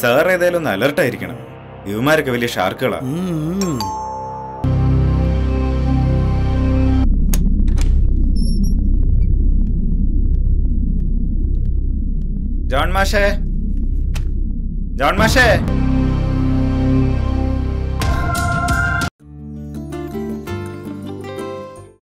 Sir ഏതായാലും ഒന്ന് അലർട്ടായിരിക്കണം ഇവന്മാരൊക്കെ വലിയ ഷാർക്കുകളാ ജോൺ മാഷേ. ജോൺ മാഷേ.